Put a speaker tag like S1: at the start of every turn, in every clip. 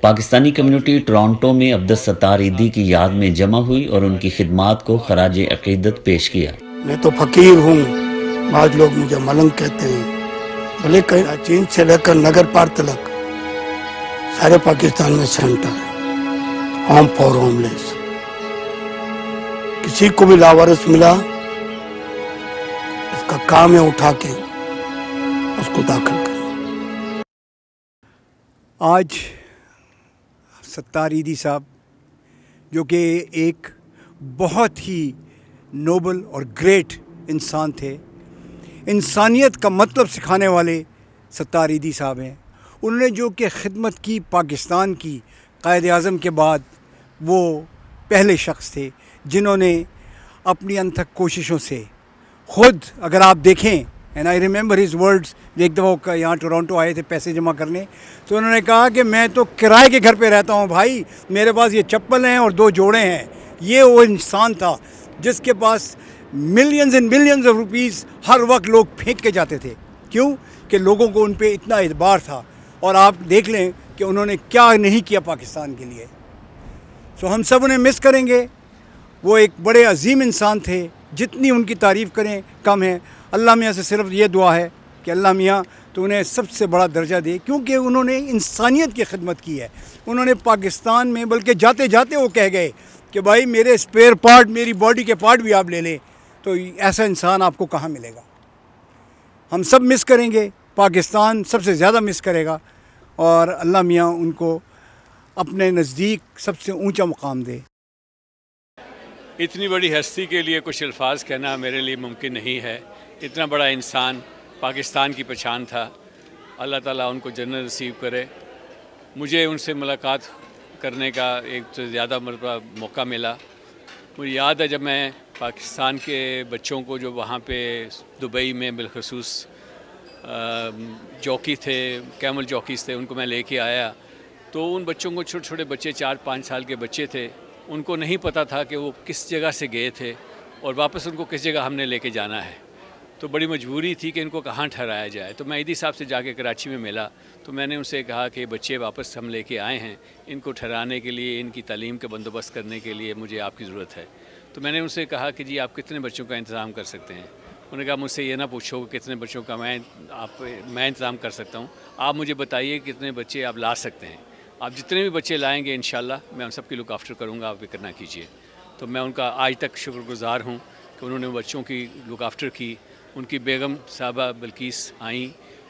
S1: Pakistani community Toronto میں عبدالستار عیدی کی یاد میں جمع ہوئی اور ان کی خدمات کو خراج عقیدت پیش کیا۔
S2: میں تو فقیر ہوں۔ بعض لوگ مجھے ملنگ کہتے ہیں۔ بھلے چین سے لے کر نگر پار تلک، سارے پاکستان میں سینٹر ہے ہوم فور ہوم لیس کسی کو بھی لاوارس ملا، اس کا کام ہے اٹھا کے اس کو داخل کرنا۔
S3: آج ستار عیدی صاحب، جو کہ ایک بہت ہی نوبل اور گریٹ انسان تھے۔ انسانیت کا مطلب سکھانے والے ستار عیدی صاحب ہیں۔ انہوں نے جو کہ خدمت کی پاکستان کی قائد اعظم کے بعد وہ پہلے شخص تھے، جنہوں نے اپنی انتھک کوششوں سے خود اگر آپ دیکھیں and I remember his words ایک دفعہ یہاں ٹورانٹو آئے تھے پیسے جمع کرنے، تو انہوں نے کہا کہ میں تو کرائے کے گھر پہ رہتا ہوں بھائی، میرے پاس یہ چپل ہیں اور دو جوڑے ہیں۔ یہ وہ انسان تھا جس کے پاس millions and millions of rupees ہر وقت لوگ پھینک کے جاتے تھے۔ کیوں؟ کہ لوگوں کو ان پہ اتنا اعتبار تھا۔ اور آپ دیکھ لیں کہ انہوں نے کیا نہیں کیا پاکستان کے لیے۔ سو ہم سب انہیں مس کریں گے۔ وہ ایک بڑے عظیم انسان تھے۔ جتنی ان کی تعریف کریں کم ہے اللہ میاں سے صرف یہ دعا ہے کہ اللہ میاں تو انہیں سب سے بڑا درجہ دے، کیونکہ انہوں نے انسانیت کی خدمت کی ہے۔ انہوں نے پاکستان میں، بلکہ جاتے جاتے وہ کہہ گئے کہ بھائی میرے اسپیئر پارٹ میری باڈی کے پارٹ بھی آپ لے لیں۔ تو ایسا انسان آپ کو کہاں ملے گا؟ ہم سب مس کریں گے۔ پاکستان سب سے زیادہ مس کرے گا۔ اور اللہ میاں ان کو اپنے نزدیک سب سے اونچا مقام دے۔
S4: اتنی بڑی ہستی کے لیے کچھ الفاظ کہنا میرے لیے ممکن نہیں ہے۔ اتنا بڑا انسان پاکستان کی پہچان تھا۔ اللہ تعالیٰ ان کو جنت نصیب کرے۔ مجھے ان سے ملاقات کرنے کا ایک سے زیادہ مرتبہ موقع ملا۔ مجھے یاد ہے جب میں پاکستان کے بچوں کو جو وہاں پہ دبئی میں بالخصوص جوکی تھے، کیمل جوکیز تھے، ان کو میں لے کے آیا۔ تو ان بچوں کو چھوٹے چھوٹے بچے، چار پانچ سال کے بچے تھے۔ ان کو نہیں پتہ تھا کہ وہ کس جگہ سے گئے تھے اور واپس ان کو کس جگہ ہم نے لے کے جانا ہے۔ تو بڑی مجبوری تھی کہ ان کو کہاں ٹھہرایا جائے۔ تو میں عیدی صاحب سے جا کے کراچی میں ملا۔ تو میں نے ان سے کہا کہ بچے واپس ہم لے کے آئے ہیں۔ ان کو ٹھہرانے کے لیے، ان کی تعلیم کا بندوبست کرنے کے لیے مجھے آپ کی ضرورت ہے۔ تو میں نے ان سے کہا کہ جی آپ کتنے بچوں کا انتظام کر سکتے ہیں؟ انہوں نے کہا، مجھ سے یہ نہ پوچھو کہ کتنے بچوں کا میں آپ، میں انتظام کر سکتا ہوں۔ آپ مجھے بتائیے کتنے بچے آپ لا سکتے ہیں۔ آپ جتنے بھی بچے لائیں گے انشاءاللہ میں ان سب کی لک آفٹر کروں گا، آپ فکر نہ کیجیے تو میں ان کا آج تک شکر گزار ہوں کہ انہوں نے بچوں کی لک آفٹر کی۔ ان کی بیگم صاحبہ بلکیس آئیں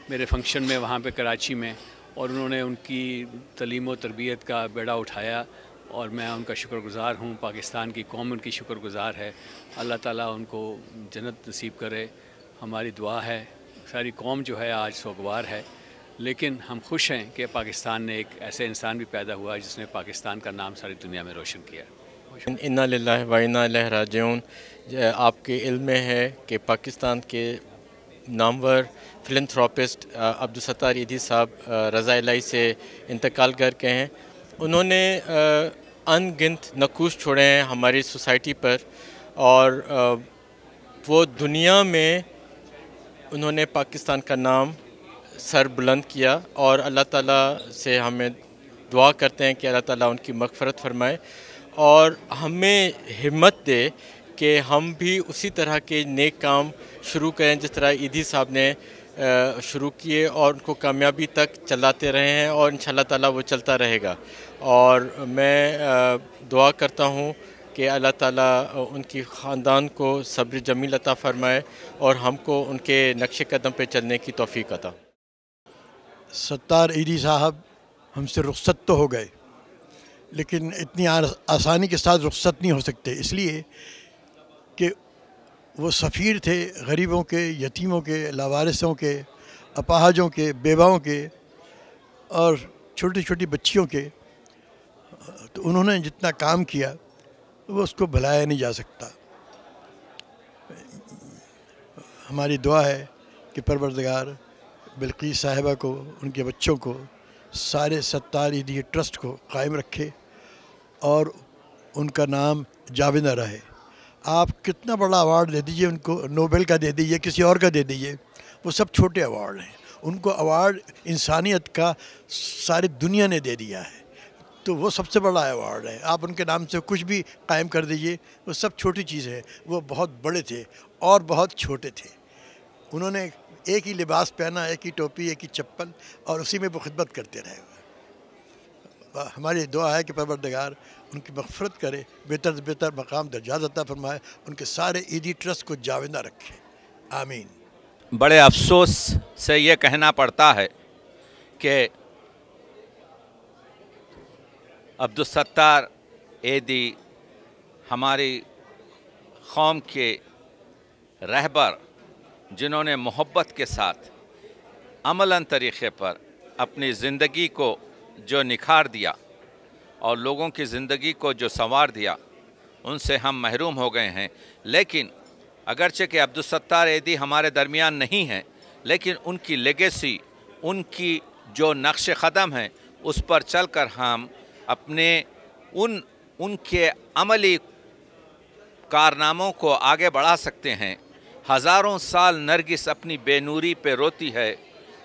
S4: میرے فنکشن میں، وہاں پہ کراچی میں، اور انہوں نے ان کی تعلیم و تربیت کا بیڑا اٹھایا۔ اور میں ان کا شکر گزار ہوں، پاکستان کی قوم ان کی شکر گزار ہے۔ اللہ تعالیٰ ان کو جنت نصیب کرے۔ ہماری دعا ہے، ساری قوم جو ہے آج سوگوار ہے۔ لیکن ہم خوش ہیں کہ پاکستان نے ایک ایسے انسان بھی پیدا ہوا جس نے پاکستان کا نام ساری دنیا میں روشن کیا
S5: انا للہ و انا لہ راجعون۔ آپ کے علم میں ہے کہ پاکستان کے نامور فلنتھراپسٹ عبدالستار عیدی صاحب رضا الہی سے انتقال کر کے ہیں۔ انہوں نے ان گنت نقوش چھوڑے ہیں ہماری سوسائٹی پر اور وہ دنیا میں انہوں نے پاکستان کا نام سر بلند کیا اور اللہ تعالیٰ سے ہمیں دعا کرتے ہیں کہ اللہ تعالیٰ ان کی مغفرت فرمائے اور ہمیں ہمت دے کہ ہم بھی اسی طرح کے نیک کام شروع کریں جس طرح عیدی صاحب نے شروع کیے اور ان کو کامیابی تک چلاتے رہے ہیں اور ان شاء اللہ تعالیٰ وہ چلتا رہے گا۔ اور میں دعا کرتا ہوں کہ اللہ تعالیٰ ان کی خاندان کو صبر جمیل عطا فرمائے اور ہم کو ان کے نقش قدم پہ چلنے کی توفیق عطا۔
S6: ستار عیدی صاحب ہم سے رخصت تو ہو گئے، لیکن اتنی آسانی کے ساتھ رخصت نہیں ہو سکتے۔ اس لیے کہ وہ سفیر تھے غریبوں کے، یتیموں کے، لاوارثوں کے، اپاہجوں کے، بیواؤں کے اور چھوٹی چھوٹی بچیوں کے۔ تو انہوں نے جتنا کام کیا، وہ اس کو بھلایا نہیں جا سکتا۔ ہماری دعا ہے کہ پروردگار بلقیس صاحبہ کو، ان کے بچوں کو، سارے ستار عیدی ٹرسٹ کو قائم رکھے اور ان کا نام جاویدہ رہے۔ آپ کتنا بڑا ایوارڈ دے دیجیے، ان کو نوبل کا دے دیجیے، کسی اور کا دے دیجیے۔ وہ سب چھوٹے ایوارڈ ہیں۔ ان کو ایوارڈ انسانیت کا ساری دنیا نے دے دیا ہے۔ تو وہ سب سے بڑا ایوارڈ ہے۔ آپ ان کے نام سے کچھ بھی قائم کر دیجیے، وہ سب چھوٹی چیزیں ہیں۔ وہ بہت بڑے تھے اور بہت چھوٹے تھے۔ انہوں نے ایک ہی لباس پہنا، ایک ہی ٹوپی، ایک ہی چپل اور اسی میں وہ خدمت کرتے رہے۔ ہوئے ہماری دعا ہے کہ پروردگار ان کی مغفرت کرے، بہتر سے بہتر مقام درجات عطا فرمائے، ان کے سارے عیدی ٹرسٹ کو جاویدہ رکھے۔ آمین۔
S7: بڑے افسوس سے یہ کہنا پڑتا ہے کہ عبدالستار ایدی ہماری قوم کے رہبر جنہوں نے محبت کے ساتھ عملاً طریقے پر اپنی زندگی کو جو نکھار دیا اور لوگوں کی زندگی کو جو سنوار دیا، ان سے ہم محروم ہو گئے ہیں۔ لیکن اگرچہ کہ عبدالستار ایدی ہمارے درمیان نہیں ہیں، لیکن ان کی لیگیسی، ان کی جو نقش قدم ہیں، اس پر چل کر ہم اپنے ان ان کے عملی کارناموں کو آگے بڑھا سکتے ہیں۔ ہزاروں سال نرگس اپنی بے نوری پہ روتی ہے۔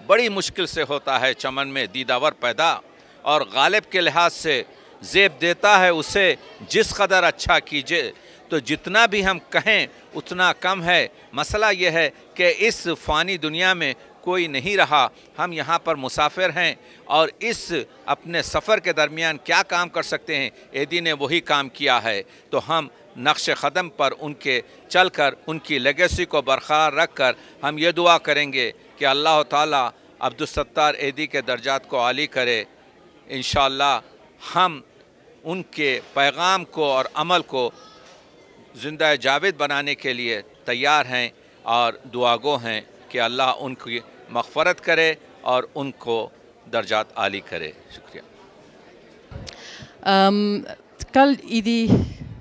S7: بڑی مشکل سے ہوتا ہے چمن میں دیداور پیدا، اور غالب کے لحاظ سے زیب دیتا ہے اسے، جس قدر اچھا کیجیے۔ تو جتنا بھی ہم کہیں، اتنا کم ہے۔ مسئلہ یہ ہے کہ اس فانی دنیا میں کوئی نہیں رہا۔ ہم یہاں پر مسافر ہیں اور اس اپنے سفر کے درمیان کیا کام کر سکتے ہیں؟ ایدی نے وہی کام کیا ہے۔ تو ہم نقش قدم پر ان کے چل کر، ان کی لیگیسی کو برقرار رکھ کر ہم یہ دعا کریں گے کہ اللہ تعالیٰ عبدالستار ایدی کے درجات کو عالی کرے۔ انشاءاللہ ہم ان کے پیغام کو اور عمل کو زندہ جاوید بنانے کے لیے تیار ہیں اور دعا گو ہیں کہ اللہ ان کی مغفرت کرے اور ان کو درجات عالی کرے۔ شکریہ۔
S8: کل عیدی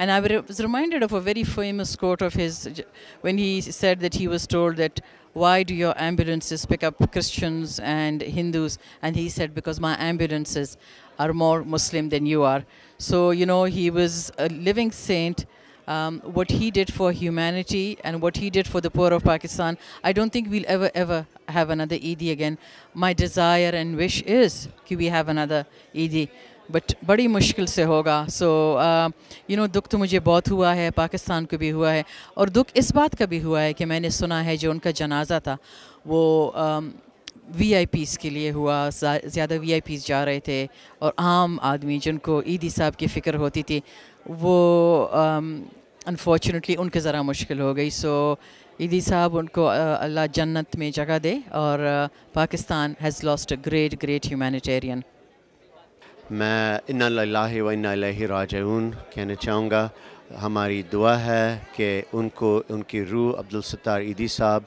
S8: And I was reminded of a very famous quote of his when he said that he was told that why do your ambulances pick up Christians and Hindus? And he said, because my ambulances are more Muslim than you are. So, you know, he was a living saint. Um, what he did for humanity and what he did for the poor of Pakistan, I don't think we'll ever, ever have another Eid again. My desire and wish is that we have another Eid. But بڑی مشکل سے ہوگا so you know دکھ تو مجھے بہت ہوا ہے پاکستان کو بھی ہوا ہے اور دکھ اس بات کا بھی ہوا ہے کہ میں نے سنا ہے جو ان کا جنازہ تھا وہ وی آئی پیز کے لیے ہوا زیادہ وی آئی پیز جا رہے تھے اور عام آدمی جن کو عیدی صاحب کی فکر ہوتی تھی وہ انفارچونیٹلی ان کے ذرا مشکل ہو گئی سو عیدی صاحب ان کو اللہ جنت میں جگہ دے اور Pakistan has lost a great great humanitarian
S9: میں ان اللہ و ان اللہ راجعون کہنا چاہوں گا ہماری دعا ہے کہ ان کو ان کی روح عبدالستار عیدی صاحب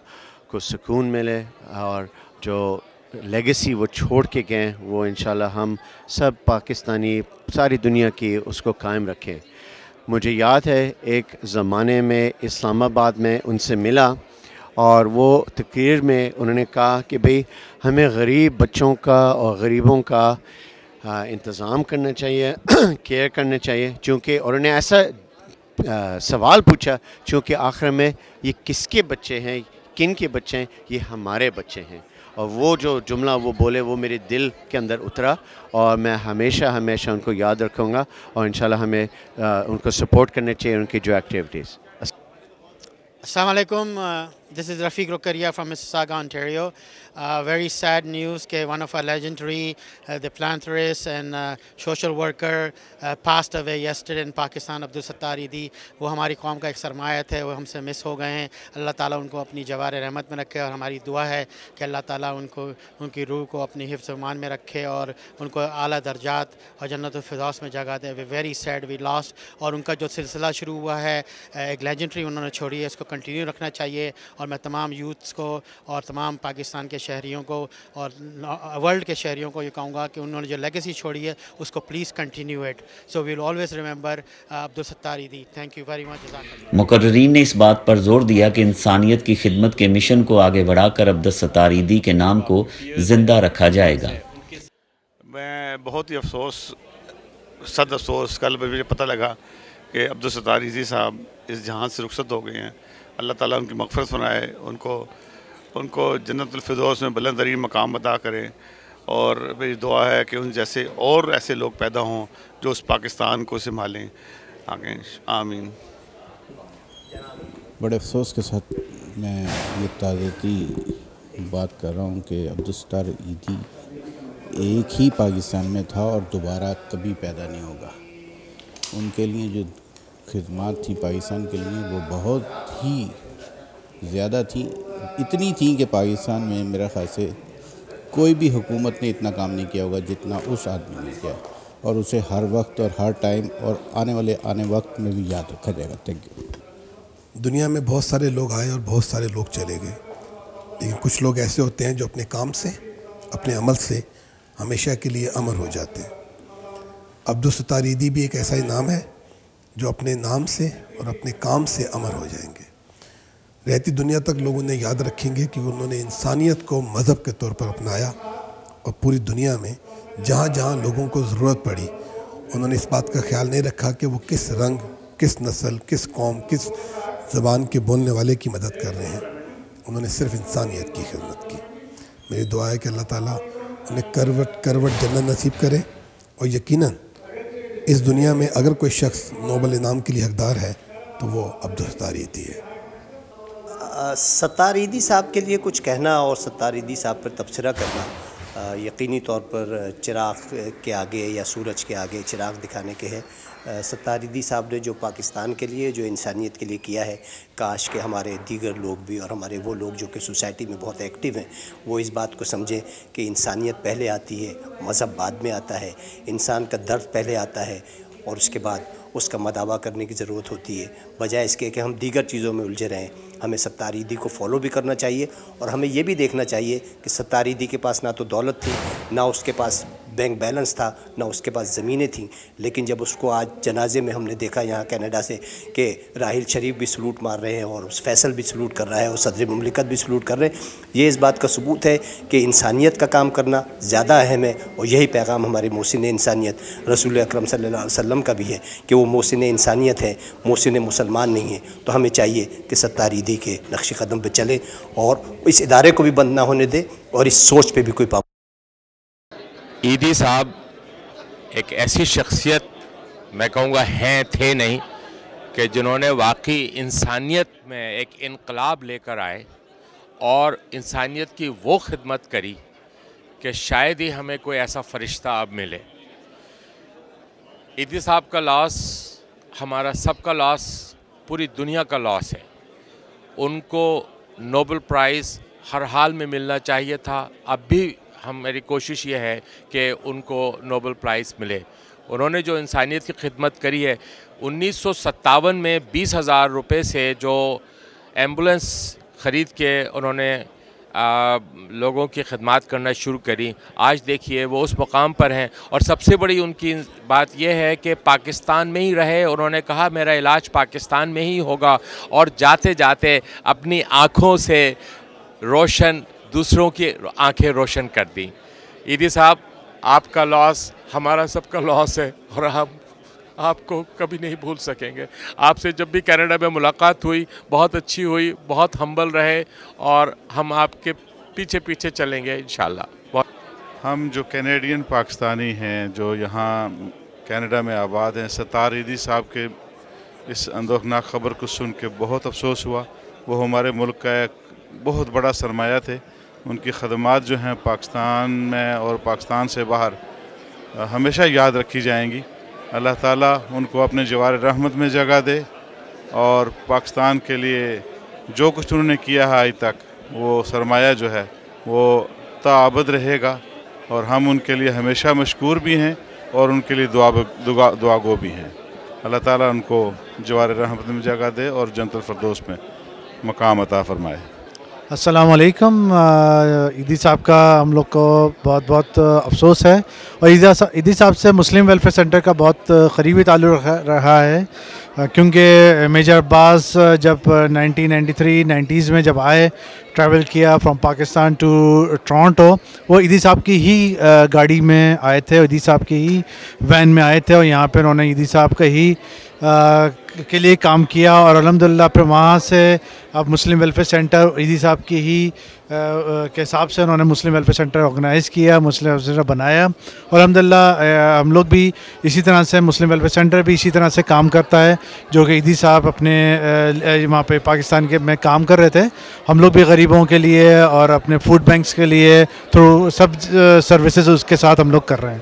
S9: کو سکون ملے اور جو لیگسی وہ چھوڑ کے گئے وہ انشاءاللہ ہم سب پاکستانی ساری دنیا کی اس کو قائم رکھیں مجھے یاد ہے، ایک زمانے میں اسلام آباد میں ان سے ملا اور وہ تقریر میں انہوں نے کہا کہ بھئی ہمیں غریب بچوں کا اور غریبوں کا انتظام کرنا چاہیے کیئر کرنا چاہیے۔ چونکہ اور انہوں نے ایسا سوال پوچھا، چونکہ آخر میں یہ کس کے بچے ہیں، کن کے بچے ہیں؟ یہ ہمارے بچے ہیں۔ اور وہ جو جملہ وہ بولے وہ میرے دل کے اندر اترا اور میں ہمیشہ ہمیشہ ان کو یاد رکھوں گا اور انشاءاللہ ہمیں ان کو سپورٹ کرنے چاہیے ان کی جو ایکٹیویٹیز
S10: السلام علیکم this is Rafiq Rokaria from Mississauga Ontario very sad news کہ one of a legendary the philanthropist and social worker passed away yesterday in Pakistan Abdul Sattar Edhi وہ ہماری قوم کا ایک سرمایہ ہے وہ ہم سے مس ہو گئے ہیں اللہ تعالیٰ ان کو اپنی جوار رحمت میں رکھے اور ہماری دعا ہے کہ اللہ تعالیٰ ان کو ان کی روح کو اپنی حفظ ومان میں رکھے اور ان کو اعلیٰ درجات اور جنت الفضاس میں جگہ دے. We very sad we lost اور ان کا جو سلسلہ شروع ہوا ہے ایک لیجنڈری انہوں نے چھوڑی ہے، اس کو کنٹینیو رکھنا چاہیے اور میں تمام یوتھس کو اور تمام پاکستان کے شہریوں کو اور ورلڈ کے شہریوں کو یہ کہوں گا کہ انہوں نے جو لیگسی چھوڑی ہے اس کو please continue it so we'll always remember Abdul Sattar Edhi. Thank you very much
S1: مقررین نے اس بات پر زور دیا کہ انسانیت کی خدمت کے مشن کو آگے بڑھا کر عبدالستار عیدی کے نام کو زندہ رکھا جائے گا۔
S2: میں بہت ہی افسوس صد افسوس کل مجھے پتہ لگا
S11: کہ عبدالستار ایزی صاحب اس جہاں سے رخصت ہو گئے ہیں۔ اللہ تعالیٰ ان کی مغفرت فرمائے، ان کو ان کو جنت الفردوس میں بلند ترین مقام ادا کریں اور میری دعا ہے کہ ان جیسے اور ایسے لوگ پیدا ہوں جو اس پاکستان کو سنبھالیں۔ آگے آمین۔
S12: بڑے افسوس کے ساتھ میں یہ تعزیتی بات کر رہا ہوں کہ عبدالستار ایدی ایک ہی پاکستان میں تھا اور دوبارہ کبھی پیدا نہیں ہوگا۔ ان کے لیے جو خدمات تھی پاکستان کے لیے، وہ بہت ہی زیادہ تھیں۔ اتنی تھیں کہ پاکستان میں میرا خیال سے کوئی بھی حکومت نے اتنا کام نہیں کیا ہوگا جتنا اس آدمی نے کیا۔ اور اسے ہر وقت اور ہر ٹائم اور آنے والے، آنے وقت میں بھی یاد رکھا جائے گا۔ تھینک یو
S13: دنیا میں بہت سارے لوگ آئے اور بہت سارے لوگ چلے گئے۔ لیکن کچھ لوگ ایسے ہوتے ہیں جو اپنے کام سے، اپنے عمل سے ہمیشہ کے لیے امر ہو جاتے ہیں۔ عبدالستاریدی بھی ایک ایسا ہی نام ہے جو اپنے نام سے اور اپنے کام سے امر ہو جائیں گے۔ رہتی دنیا تک لوگ انہیں یاد رکھیں گے کہ انہوں نے انسانیت کو مذہب کے طور پر اپنایا اور پوری دنیا میں جہاں جہاں لوگوں کو ضرورت پڑی، انہوں نے اس بات کا خیال نہیں رکھا کہ وہ کس رنگ، کس نسل، کس قوم، کس زبان کے بولنے والے کی مدد کر رہے ہیں۔ انہوں نے صرف انسانیت کی خدمت کی۔ میری دعا ہے کہ اللہ تعالیٰ انہیں کروٹ کروٹ جنت نصیب کرے اور یقیناً اس دنیا میں اگر کوئی شخص نوبل انعام کے لیے حقدار ہے، تو وہ عبدالستاریدی ہے۔
S14: ستاریدی صاحب کے لیے کچھ کہنا اور ستاریدی صاحب پر تبصرہ کرنا۔ یقینی طور پر چراغ کے آگے یا سورج کے آگے چراغ دکھانے کے ہے ستاریدی صاحب نے جو پاکستان کے لیے، جو انسانیت کے لیے کیا ہے، کاش کہ ہمارے دیگر لوگ بھی اور ہمارے وہ لوگ جو کہ سوسائٹی میں بہت ایکٹیو ہیں، وہ اس بات کو سمجھیں کہ انسانیت پہلے آتی ہے، مذہب بعد میں آتا ہے، انسان کا درد پہلے آتا ہے اور اس کے بعد اس کا مداوع کرنے کی ضرورت ہوتی ہے۔ بجائے اس کے کہ ہم دیگر چیزوں میں الجھے رہیں، ہمیں ستاریدی کو فالو بھی کرنا چاہیے اور ہمیں یہ بھی دیکھنا چاہیے کہ ستاریدی کے پاس نہ تو دولت تھی، نہ اس کے پاس بینک بیلنس تھا، نہ اس کے پاس زمینیں تھیں۔ لیکن جب اس کو آج جنازے میں ہم نے دیکھا یہاں کینیڈا سے کہ راہل شریف بھی سلوٹ مار رہے ہیں اور فیصل بھی سلوٹ کر رہا ہے اور صدر مملکت بھی سلوٹ کر رہے ہیں، یہ اس بات کا ثبوت ہے کہ انسانیت کا کام کرنا زیادہ اہم ہے اور یہی پیغام ہمارے محسن انسانیت، رسول اکرم صلی اللہ علیہ وسلم کا بھی ہے کہ وہ محسن انسانیت ہے محسن مسلمان نہیں ہے تو ہمیں چاہیے کہ ستاریدی کے نقش قدم پہ چلے اور اس ادارے کو بھی بند نہ ہونے دے اور اس سوچ پہ بھی کوئی پابند
S15: ایدی صاحب ایک ایسی شخصیت میں کہوں گا ہیں، تھے نہیں، کہ جنہوں نے واقعی انسانیت میں ایک انقلاب لے کر آئے اور انسانیت کی وہ خدمت کری کہ شاید ہی ہمیں کوئی ایسا فرشتہ اب ملے۔ ایدی صاحب کا لاس، ہمارا سب کا لاس، پوری دنیا کا لاس ہے۔ ان کو نوبل پرائز ہر حال میں ملنا چاہیے تھا۔ اب بھی ہم میری کوشش یہ ہے کہ ان کو نوبل پرائز ملے۔ انہوں نے جو انسانیت کی خدمت کری ہے، انیس سو ستاون میں بیس ہزار روپے سے جو ایمبولنس خرید کے انہوں نے لوگوں کی خدمات کرنا شروع کری۔ آج دیکھیے، وہ اس مقام پر ہیں۔ اور سب سے بڑی ان کی بات یہ ہے کہ پاکستان میں ہی رہے۔ انہوں نے کہا، میرا علاج پاکستان میں ہی ہوگا۔ اور جاتے جاتے اپنی آنکھوں سے روشن دوسروں کی آنکھیں روشن کر دیں۔ عیدی صاحب، آپ کا لاس ہمارا سب کا لاس ہے اور ہم آپ کو کبھی نہیں بھول سکیں گے۔ آپ سے جب بھی کینیڈا میں ملاقات ہوئی، بہت اچھی ہوئی، بہت ہمبل رہے اور ہم آپ کے پیچھے پیچھے چلیں گے انشاءاللہ۔
S16: ہم جو کینیڈین پاکستانی ہیں، جو یہاں کینیڈا میں آباد ہیں، ستار عیدی صاحب کے اس اندوخناک خبر کو سن کے بہت افسوس ہوا۔ وہ ہمارے ملک کا ایک بہت بڑا سرمایہ تھے۔ ان کی خدمات جو ہیں پاکستان میں اور پاکستان سے باہر ہمیشہ یاد رکھی جائیں گی۔ اللہ تعالیٰ ان کو اپنے جوار رحمت میں جگہ دے اور پاکستان کے لیے جو کچھ انہوں نے کیا ہے آج تک، وہ سرمایہ جو ہے، وہ تعبد رہے گا اور ہم ان کے لیے ہمیشہ مشکور بھی ہیں اور ان کے لیے دعا دعا گو بھی ہیں۔ اللہ تعالیٰ ان کو جوار رحمت میں جگہ دے اور جنت الفردوس میں مقام عطا فرمائے۔
S17: السلام علیکم عیدی صاحب کا ہم لوگ کو بہت بہت افسوس ہے اور عیدی صاحب سے مسلم ویلفیئر سینٹر کا بہت قریبی تعلق رہا ہے کیونکہ میجر عباس جب نائنٹین نائنٹی تھری نائنٹیز میں جب آئے ٹریول کیا فرام پاکستان ٹو ٹورانٹو وہ ادی صاحب کی ہی گاڑی میں آئے تھے ادی صاحب کی ہی وین میں آئے تھے اور یہاں پہ انہوں نے ادی صاحب کا ہی کے لیے کام کیا اور الحمد للہ پھر وہاں سے اب مسلم ویلفیئر سینٹر ایدی صاحب کی ہی کے حساب سے انہوں نے مسلم ویلفیئر سینٹر آرگنائز کیا، مسلم سینٹر بنایا اور الحمد للہ ہم لوگ بھی اسی طرح سے مسلم ویلفیئر سینٹر بھی اسی طرح سے کام کرتا ہے جو کہ ایدی صاحب اپنے وہاں پہ پاکستان کے میں کام کر رہے تھے۔ ہم لوگ بھی غریبوں کے لیے اور اپنے فوڈ بینکس کے لیے تھرو سب سروسز اس کے ساتھ ہم لوگ کر رہے ہیں۔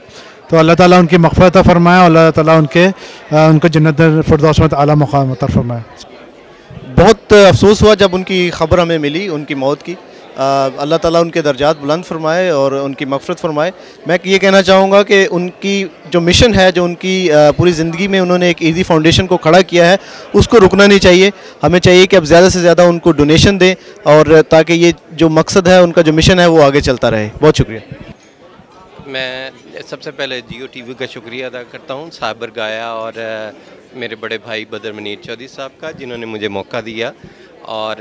S17: تو اللہ تعالیٰ ان کی مغفرت فرمائے اور اللہ تعالیٰ ان کے ان کو جنت فردوس میں اعلیٰ مقام عطا فرمائے۔
S18: بہت افسوس ہوا جب ان کی خبر ہمیں ملی ان کی موت کی۔ اللہ تعالیٰ ان کے درجات بلند فرمائے اور ان کی مغفرت فرمائے۔ میں یہ کہنا چاہوں گا کہ ان کی جو مشن ہے جو ان کی پوری زندگی میں انہوں نے ایک ایزی فاؤنڈیشن کو کھڑا کیا ہے اس کو رکنا نہیں چاہیے۔ ہمیں چاہیے کہ اب زیادہ سے زیادہ ان کو ڈونیشن دیں اور تاکہ یہ جو مقصد ہے ان کا جو مشن ہے وہ آگے چلتا رہے۔ بہت شکریہ۔
S19: میں سب سے پہلے جیو ٹی وی کا شکریہ ادا کرتا ہوں صابر گایا اور میرے بڑے بھائی بدر منیر چودھری صاحب کا، جنہوں نے مجھے موقع دیا۔ اور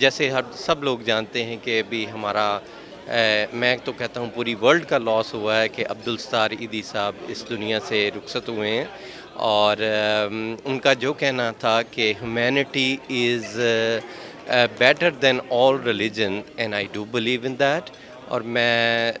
S19: جیسے ہر، سب لوگ جانتے ہیں کہ ابھی ہمارا میں تو کہتا ہوں پوری ورلڈ کا لاس ہوا ہے کہ عبدالستار عیدی صاحب اس دنیا سے رخصت ہوئے ہیں۔ اور ان کا جو کہنا تھا کہ humanity is better than all religion and I do believe in that اور میں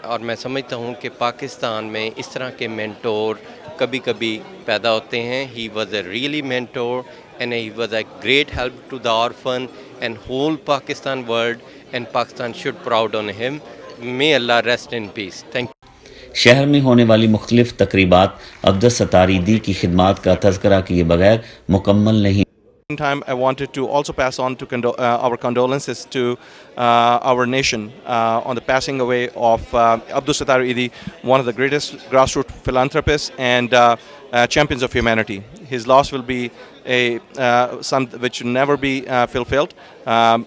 S19: اور میں سمجھتا ہوں کہ پاکستان میں اس طرح کے مینٹور کبھی کبھی پیدا ہوتے ہیں۔ He was a really mentor and he was a great help to the orphan and whole Pakistan world and Pakistan should proud on ہم مے Allah rest in peace thank
S1: شہر میں ہونے والی مختلف تقریبات عبدالستاری دی کی خدمات کا تذکرہ کیے بغیر مکمل نہیں
S20: time, I wanted to also pass on to condo uh, our condolences to uh, our nation uh, on the passing away of uh, Abdul Sattar Idi, one of the greatest grassroots philanthropists and uh, uh, champions of humanity. His loss will be a some which will never be fulfilled. Um,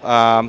S20: um,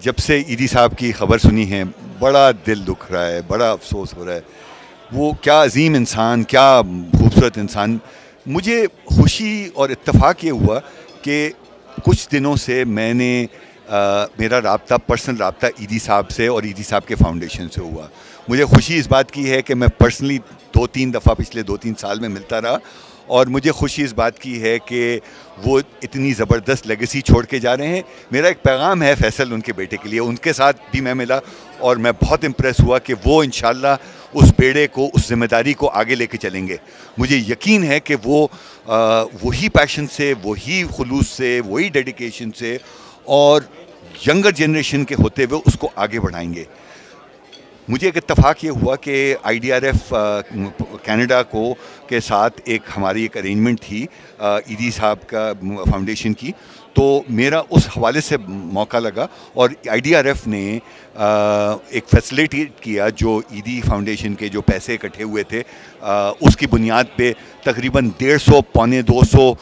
S21: جب سے ایدی صاحب کی خبر سنی ہے، بڑا دل دکھ رہا ہے، بڑا افسوس ہو رہا ہے۔ وہ کیا عظیم انسان، کیا خوبصورت انسان۔ مجھے خوشی اور اتفاق یہ ہوا کہ کچھ دنوں سے میں نے میرا رابطہ پرسنل رابطہ ایدی صاحب سے اور ایدی صاحب کے فاؤنڈیشن سے ہوا۔ مجھے خوشی اس بات کی ہے کہ میں پرسنلی دو تین دفعہ پچھلے دو تین سال میں ملتا رہا۔ اور مجھے خوشی اس بات کی ہے کہ وہ اتنی زبردست لیگسی چھوڑ کے جا رہے ہیں۔ میرا ایک پیغام ہے فیصل ان کے بیٹے کے لیے، ان کے ساتھ بھی میں ملا اور میں بہت امپریس ہوا کہ وہ انشاءاللہ اس بیڑے کو، اس ذمہ داری کو آگے لے کے چلیں گے۔ مجھے یقین ہے کہ وہ وہی پیشن سے، وہی خلوص سے، وہی ڈیڈیکیشن سے اور ینگر جنریشن کے ہوتے ہوئے اس کو آگے بڑھائیں گے۔ مجھے ایک اتفاق یہ ہوا کہ I D R F Canada کو، کے ساتھ ایک ہماری ایک ارینجمنٹ تھی ایدی صاحب کا فاؤنڈیشن کی۔ تو میرا اس حوالے سے موقع لگا اور آئی ڈی آر ایف نے ایک فیسلیٹی کیا جو ایدی فاؤنڈیشن کے جو پیسے اکٹھے ہوئے تھے اس کی بنیاد پہ تقریباً ڈیڑھ سو، پونے دو سو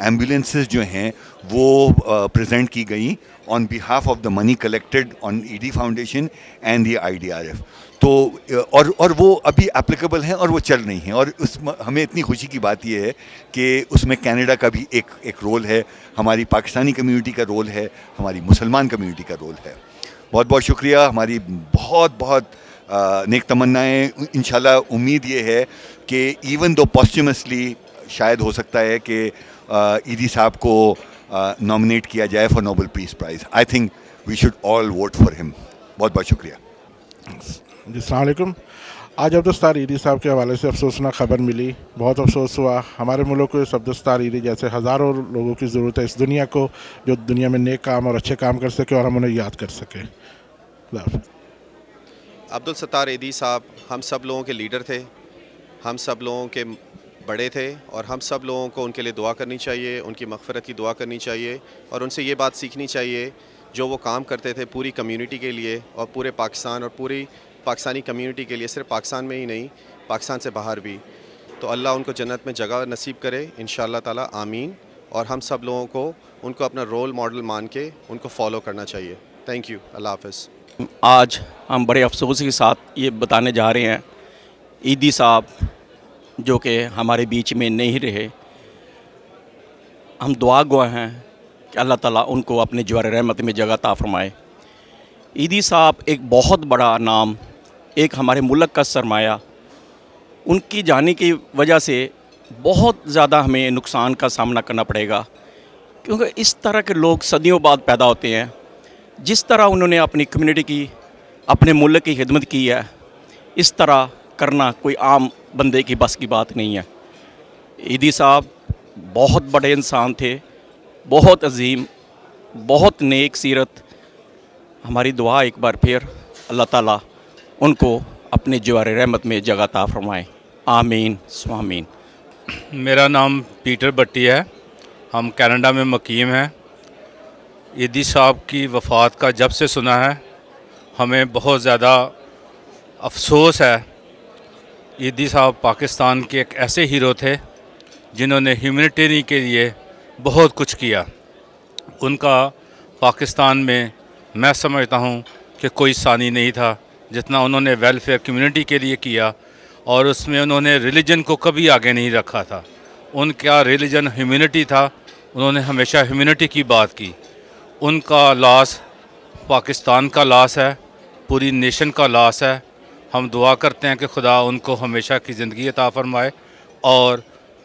S21: ایمبولینسز جو ہیں وہ پریزنٹ کی گئیں on behalf of the money collected on Edhi foundation and the I D R F تو اور اور وہ ابھی اپلیکیبل ہیں اور وہ چل رہی ہیں اور اس ہمیں اتنی خوشی کی بات یہ ہے کہ اس میں کینیڈا کا بھی ایک ایک رول ہے، ہماری پاکستانی کمیونٹی کا رول ہے، ہماری مسلمان کمیونٹی کا رول ہے۔ بہت بہت شکریہ، ہماری بہت بہت نیک تمنائیں۔ انشاءاللہ امید یہ ہے کہ ایون دو پاسٹیومسلی شاید ہو سکتا ہے کہ ایدی صاحب کو نامنیٹ کیا جائے for Nobel peace prize I think we should all vote for ہم بہت بہت شکریہ.
S22: جی السلام علیکم. آج عبدالستار عیدی صاحب کے حوالے سے افسوسناک خبر ملی. بہت افسوس ہوا. ہمارے ملک کو اس عبدالستار عیدی جیسے ہزاروں لوگوں کی ضرورت ہے اس دنیا کو جو دنیا میں نیک کام اور اچھے کام کر سکے اور ہم انہیں یاد کر سکیں
S23: عبدالستار عیدی صاحب ہم سب لوگوں کے لیڈر تھے. ہم سب لوگوں کے بڑے تھے اور ہم سب لوگوں کو ان کے لیے دعا کرنی چاہیے، ان کی مغفرت کی دعا کرنی چاہیے اور ان سے یہ بات سیکھنی چاہیے، جو وہ کام کرتے تھے پوری کمیونٹی کے لیے اور پورے پاکستان اور پوری پاکستانی کمیونٹی کے لیے، صرف پاکستان میں ہی نہیں، پاکستان سے باہر بھی۔ تو اللہ ان کو جنت میں جگہ نصیب کرے ان شاء اللہ تعالیٰ، آمین۔ اور ہم سب لوگوں کو، ان کو اپنا رول ماڈل مان کے ان کو فالو کرنا چاہیے۔ تھینک یو اللہ حافظ۔
S24: آج ہم بڑے افسوس کے ساتھ یہ بتانے جا رہے ہیں، عیدی صاحب جو کہ ہمارے بیچ میں نہیں رہے۔ ہم دعا گواہ ہیں کہ اللہ تعالیٰ ان کو اپنے جوار رحمت میں جگہ تا فرمائے۔ عیدی صاحب ایک بہت بڑا نام، ایک ہمارے ملک کا سرمایہ۔ ان کی جانے کی وجہ سے بہت زیادہ ہمیں نقصان کا سامنا کرنا پڑے گا۔ کیونکہ اس طرح کے لوگ صدیوں بعد پیدا ہوتے ہیں۔ جس طرح انہوں نے اپنی کمیونٹی کی، اپنے ملک کی خدمت کی ہے، اس طرح کرنا کوئی عام بندے کی بس کی بات نہیں ہے۔ عیدی صاحب بہت بڑے انسان تھے، بہت عظیم، بہت نیک سیرت۔ ہماری دعا ایک بار پھر اللہ تعالیٰ ان کو اپنے جوار رحمت میں جگہ تا فرمائیں آمین، سوامین۔
S25: میرا نام پیٹر بٹی ہے۔ ہم کینیڈا میں مقیم ہیں۔ عیدی صاحب کی وفات کا جب سے سنا ہے، ہمیں بہت زیادہ افسوس ہے۔ عیدی صاحب پاکستان کے ایک ایسے ہیرو تھے جنہوں نے ہیومنیٹیری کے لیے بہت کچھ کیا۔ ان کا پاکستان میں میں سمجھتا ہوں کہ کوئی ثانی نہیں تھا جتنا انہوں نے ویلفیئر کمیونٹی کے لیے کیا اور اس میں انہوں نے ریلیجن کو کبھی آگے نہیں رکھا تھا۔ ان کا ریلیجن ہیومینٹی تھا۔ انہوں نے ہمیشہ ہیومینٹی کی بات کی۔ ان کا لاس پاکستان کا لاس ہے، پوری نیشن کا لاس ہے۔ ہم دعا کرتے ہیں کہ خدا ان کو ہمیشہ کی زندگی عطا فرمائے اور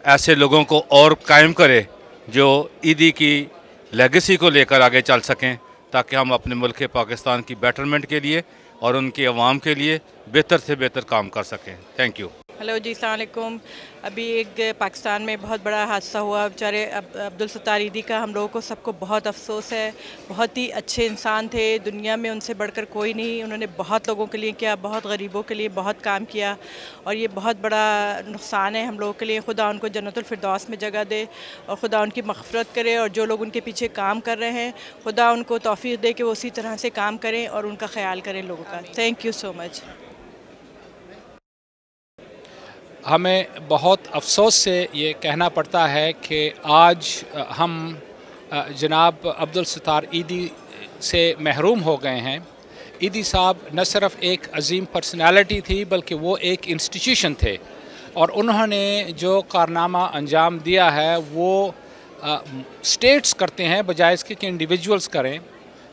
S25: ایسے لوگوں کو اور قائم کرے جو عیدی کی لیگسی کو لے کر آگے چل سکیں تاکہ ہم اپنے ملک پاکستان کی بیٹرمنٹ کے لیے اور ان کی عوام کے لیے بہتر سے بہتر کام کر سکیں۔ تھینک یو
S26: ہلو جی السلام علیکم۔ ابھی ایک پاکستان میں بہت بڑا حادثہ ہوا۔ بیچارے عبدالستار عیدی کا ہم لوگوں کو سب کو بہت افسوس ہے۔ بہت ہی اچھے انسان تھے۔ دنیا میں ان سے بڑھ کر کوئی نہیں۔ انہوں نے بہت لوگوں کے لیے کیا، بہت غریبوں کے لیے بہت کام کیا۔ اور یہ بہت بڑا نقصان ہے ہم لوگوں کے لیے۔ خدا ان کو جنت الفردوس میں جگہ دے اور خدا ان کی مغفرت کرے اور جو لوگ ان کے پیچھے کام کر رہے ہیں، خدا ان کو توفیق دے کہ وہ اسی طرح سے کام کریں اور ان کا خیال کریں لوگوں کا۔ تھینک یو سو مچ
S27: ہمیں بہت افسوس سے یہ کہنا پڑتا ہے کہ آج ہم جناب عبدالستار عیدی سے محروم ہو گئے ہیں۔ عیدی صاحب نہ صرف ایک عظیم پرسنالٹی تھی، بلکہ وہ ایک انسٹیٹیوشن تھے۔ اور انہوں نے جو کارنامہ انجام دیا ہے، وہ اسٹیٹس کرتے ہیں بجائے اس کے کہ انڈیویجولس کریں۔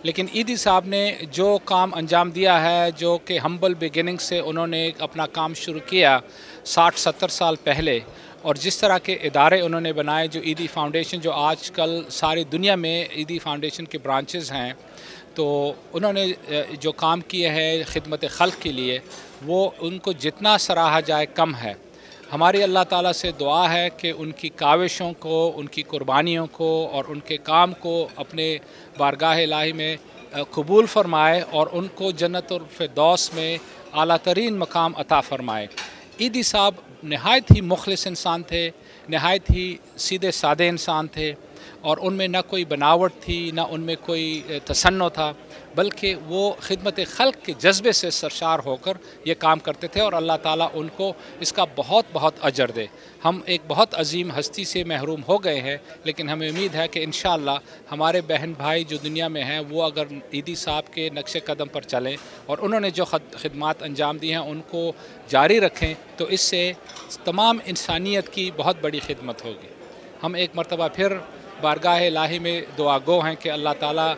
S27: لیکن عیدی صاحب نے جو کام انجام دیا ہے، جو کہ ہمبل بگننگ سے انہوں نے اپنا کام شروع کیا ساٹھ ستر سال پہلے، اور جس طرح کے ادارے انہوں نے بنائے جو عیدی فاؤنڈیشن جو آج کل ساری دنیا میں عیدی فاؤنڈیشن کے برانچز ہیں، تو انہوں نے جو کام کیے ہے خدمت خلق کے لیے، وہ ان کو جتنا سراہا جائے کم ہے۔ ہماری اللہ تعالیٰ سے دعا ہے کہ ان کی کاوشوں کو، ان کی قربانیوں کو اور ان کے کام کو اپنے بارگاہ الہی میں قبول فرمائے اور ان کو جنت الفردوس میں اعلیٰ ترین مقام عطا فرمائے۔ عیدی صاحب نہایت ہی مخلص انسان تھے، نہایت ہی سیدھے سادے انسان تھے۔ اور ان میں نہ کوئی بناوٹ تھی، نہ ان میں کوئی تصنع تھا، بلکہ وہ خدمت خلق کے جذبے سے سرشار ہو کر یہ کام کرتے تھے اور اللہ تعالیٰ ان کو اس کا بہت بہت اجر دے۔ ہم ایک بہت عظیم ہستی سے محروم ہو گئے ہیں، لیکن ہمیں امید ہے کہ انشاءاللہ ہمارے بہن بھائی جو دنیا میں ہیں، وہ اگر عیدی صاحب کے نقش قدم پر چلیں اور انہوں نے جو خدمات انجام دی ہیں، ان کو جاری رکھیں، تو اس سے تمام انسانیت کی بہت بڑی خدمت ہوگی۔ ہم ایک مرتبہ پھر بارگاہ الہی میں دعا گو ہیں کہ اللہ تعالیٰ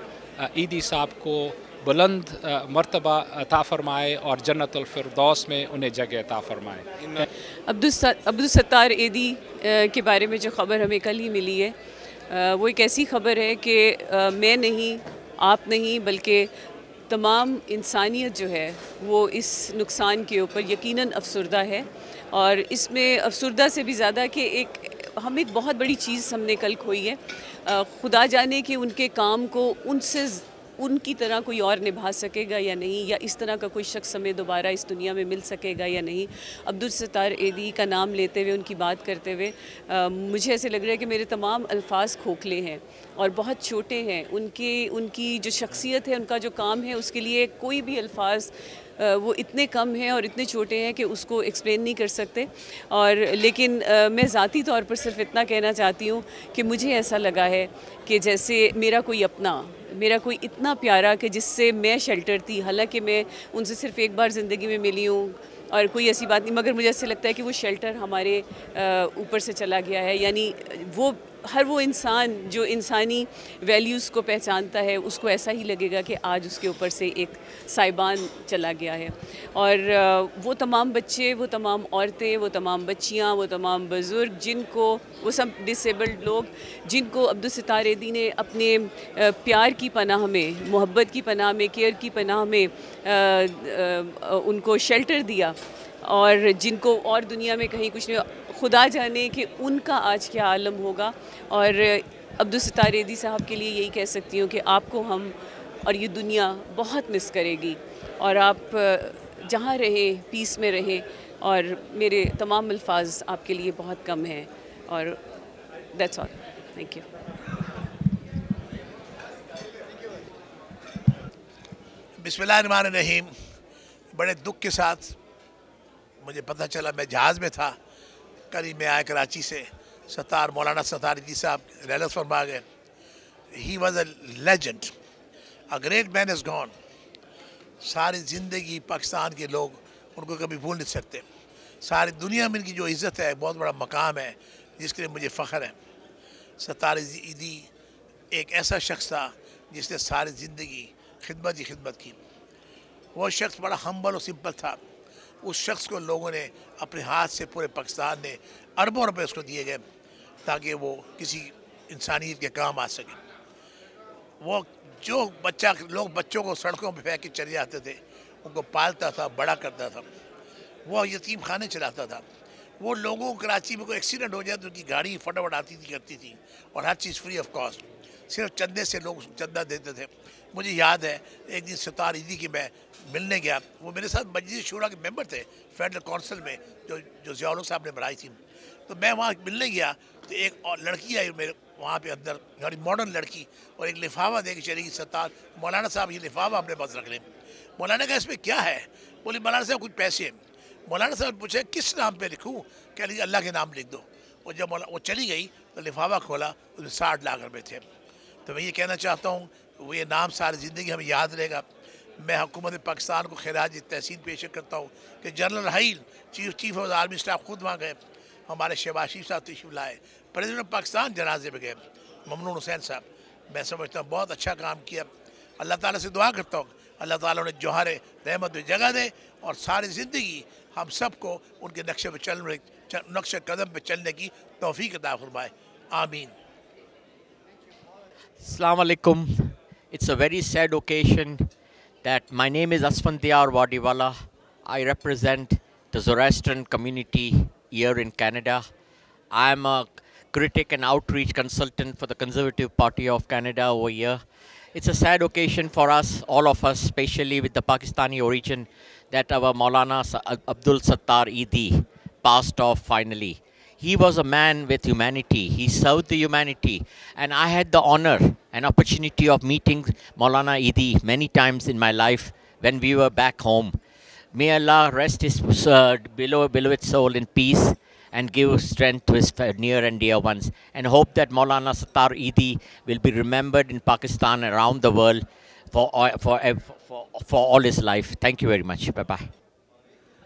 S27: عیدی صاحب کو بلند مرتبہ عطا فرمائے اور جنت الفردوس میں انہیں جگہ عطا فرمائے۔
S28: عبدالستار عیدی کے بارے میں جو خبر ہمیں کل ہی ملی ہے وہ ایک ایسی خبر ہے کہ میں نہیں، آپ نہیں، بلکہ تمام انسانیت جو ہے وہ اس نقصان کے اوپر یقیناً افسردہ ہے۔ اور اس میں افسردہ سے بھی زیادہ کہ ایک ہم ایک بہت بڑی چیز ہم نے کل کھوئی ہے۔ خدا جانے کہ ان کے کام کو ان سے ان کی طرح کوئی اور نبھا سکے گا یا نہیں، یا اس طرح کا کوئی شخص ہمیں دوبارہ اس دنیا میں مل سکے گا یا نہیں۔ عبدالستار عیدی کا نام لیتے ہوئے، ان کی بات کرتے ہوئے مجھے ایسے لگ رہا ہے کہ میرے تمام الفاظ کھوکھلے ہیں اور بہت چھوٹے ہیں۔ ان کے، ان کی جو شخصیت ہے، ان کا جو کام ہے، اس کے لیے کوئی بھی الفاظ وہ اتنے کم ہیں اور اتنے چھوٹے ہیں کہ اس کو ایکسپلین نہیں کر سکتے۔ اور لیکن میں ذاتی طور پر صرف اتنا کہنا چاہتی ہوں کہ مجھے ایسا لگا ہے کہ جیسے میرا کوئی اپنا، میرا کوئی اتنا پیارا کہ جس سے میں شیلٹر تھی۔ حالانکہ میں ان سے صرف ایک بار زندگی میں ملی ہوں اور کوئی ایسی بات نہیں، مگر مجھے ایسے لگتا ہے کہ وہ شیلٹر ہمارے اوپر سے چلا گیا ہے۔ یعنی وہ ہر وہ انسان جو انسانی ویلیوز کو پہچانتا ہے، اس کو ایسا ہی لگے گا کہ آج اس کے اوپر سے ایک سائبان چلا گیا ہے۔ اور وہ تمام بچے، وہ تمام عورتیں، وہ تمام بچیاں، وہ تمام بزرگ جن کو، وہ سب ڈسیبلڈ لوگ جن کو عبدالستار ایدی نے اپنے پیار کی پناہ میں، محبت کی پناہ میں کیئر کی پناہ میں ان کو شیلٹر دیا۔ اور جن کو اور دنیا میں کہیں کچھ نہیں خدا جانے کہ ان کا آج کیا عالم ہوگا۔ اور عبدالستاریدی صاحب کے لیے یہی کہہ سکتی ہوں کہ آپ کو ہم اور یہ دنیا بہت مس کرے گی۔ اور آپ جہاں رہیں پیس میں رہیں اور میرے تمام الفاظ آپ کے لیے بہت کم ہیں۔ اور دیٹس آل تھینک یو
S29: بسم اللہ الرحمن الرحیم۔ بڑے دکھ کے ساتھ مجھے پتہ چلا میں جہاز میں تھا۔ قریب میں آیا کراچی سے، ستار مولانا ستار جی صاحب ریلس فرما گئے۔ He was a legend a great man is gone ساری زندگی پاکستان کے لوگ ان کو کبھی بھول نہیں سکتے۔ ساری دنیا میں ان کی جو عزت ہے، بہت بڑا مقام ہے، جس کے لیے مجھے فخر ہے۔ ستار عیدی ایک ایسا شخص تھا جس نے ساری زندگی خدمت ہی خدمت کی۔ وہ شخص بڑا ہمبل و سمپل تھا۔ اس شخص کو لوگوں نے اپنے ہاتھ سے پورے پاکستان نے اربوں روپے اس کو دیے گئے تاکہ وہ کسی انسانیت کے کام آ سکے۔ وہ جو بچہ، لوگ بچوں کو سڑکوں پہ پھینک کے چلے جاتے تھے، ان کو پالتا تھا، بڑا کرتا تھا۔ وہ یتیم خانے چلاتا تھا۔ وہ لوگوں کو کراچی میں کوئی ایکسیڈنٹ ہو جائے تو ان کی گاڑی فٹافٹ آتی تھی، کرتی تھی اور ہر چیز فری آف کاسٹ صرف چندے سے لوگ چندہ دیتے تھے۔ مجھے یاد ہے، ایک دن ستار عیدی کی میں ملنے گیا۔ وہ میرے ساتھ مجلس شورا کے ممبر تھے، فیڈرل کونسل میں، جو جو ضیاء صاحب نے بنائی تھی۔ تو میں وہاں ملنے گیا تو ایک اور لڑکی آئی میرے وہاں پہ اندر یعنی بڑی ماڈرن لڑکی۔ اور ایک لفافہ دے کے چلی گئی ستار۔ مولانا صاحب، یہ لفافہ اپنے پاس رکھ لیں۔ مولانا کا اس میں کیا ہے؟ بولی، مولانا صاحب، کچھ پیسے مولانا صاحب پوچھے، کس نام پہ لکھوں؟ کہہ لیجیے اللہ کے نام لکھ دو۔ اور جب وہ چلی گئی تو لفافہ کھولا، اس میں ساٹھ لاکھ روپے تھے۔ تو میں یہ کہنا چاہتا ہوں وہ یہ نام ساری زندگی ہمیں یاد رہے گا۔ میں حکومت پاکستان کو خراج تحسین پیش کرتا ہوں کہ general حیل chief chief of army staff خود وہاں گئے۔ ہمارے شہباز شریف صاحب تشریف لائے۔ پریزیڈنٹ پاکستان جنازے میں گئے۔ ممنون حسین صاحب، میں سمجھتا ہوں بہت اچھا کام کیا۔ اللہ تعالیٰ سے دعا کرتا ہوں۔ اللہ تعالیٰ نے جوہر رحمت میں جگہ دے اور ساری زندگی ہم سب کو ان کے نقشے پہ چلنے نقش قدم پہ چلنے کی توفیق عطا فرمائے۔ آمین۔
S30: السلام علیکم۔ It's a very sad occasion that my name is Asfandiyar Wadiwala. I represent the Zoroastrian community here in Canada. I'm a critic and outreach consultant for the Conservative Party of Canada over here. It's a sad occasion for us, all of us, especially with the Pakistani origin, that our Maulana Abdul Sattar Eidi passed off finally. He was a man with humanity. He served the humanity. And I had the honor an opportunity of meeting Maulana Idi many times in my life when we were back home. May Allah rest his uh, beloved soul in peace and give strength to his near and dear ones. And hope that Maulana Sattar Idi will be remembered in Pakistan and around the world for, uh, for, for, for all his life. Thank you very much. Bye
S31: bye.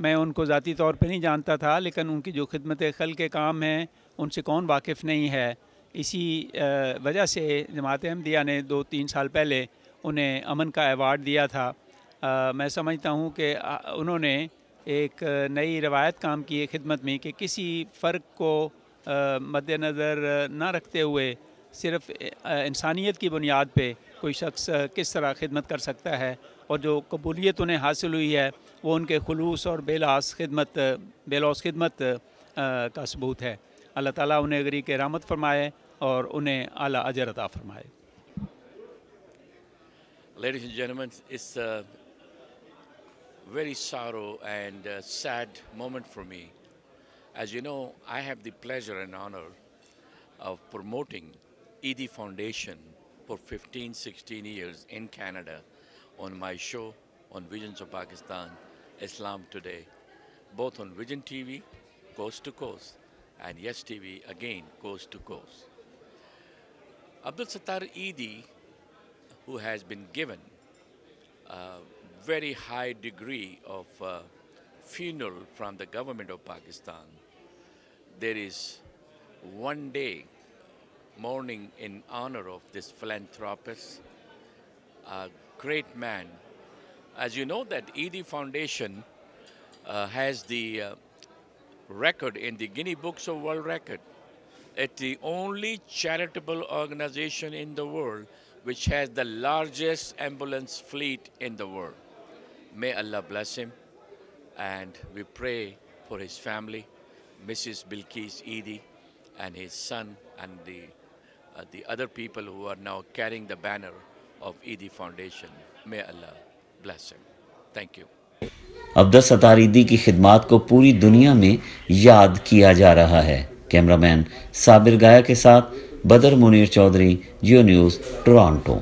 S31: میں ان کو ذاتی طور پہ نہیں جانتا تھا، لیکن ان کی جو خدمت خل کے کام ہیں، ان سے کون واقف نہیں ہے؟ اسی وجہ سے جماعت احمدیہ نے دو تین سال پہلے انہیں امن کا ایوارڈ دیا تھا۔ میں سمجھتا ہوں کہ انہوں نے ایک نئی روایت کام کی ہے خدمت میں کہ کسی فرق کو مد نظر نہ رکھتے ہوئے صرف انسانیت کی بنیاد پہ کوئی شخص کس طرح خدمت کر سکتا ہے اور جو قبولیت انہیں حاصل ہوئی ہے وہ ان کے خلوص اور بے لاس خدمت بے لوس خدمت کا ثبوت ہے اللہ تعالیٰ انہیں غری کے رحمت فرمائے اور انہیں اعلیٰ اجر عطا فرمائے
S32: Ladies and gentlemen, it's a very sorrow and sad moment for me. As you know, I have the pleasure and honor of promoting Eidi Foundation for 15, 16 years in Canada on my show on Visions of Pakistan, Islam Today, both on Vision TV, coast to coast, and Yes TV again, coast to coast. Abdul Sattar Eidi, who has been given a very high degree of uh, funeral from the government of Pakistan, there is one day mourning in honor of this philanthropist, a great man. As you know that Eidi Foundation uh, has the uh, record in the Guinness Books of World Record. It's the only charitable organization in the world which has the largest ambulance fleet in the world. May Allah bless him and we pray for his family, Mrs. Bilkis Eidi and his son and the, uh, the other people who are now carrying the banner of Eidi e Foundation. May Allah bless him. Thank you.
S1: ستاریدی کی خدمات کو پوری دنیا میں یاد کیا جا رہا ہے کیمرامین صابر گایا کے ساتھ بدر منیر چودھری جیو نیوز ٹورانٹو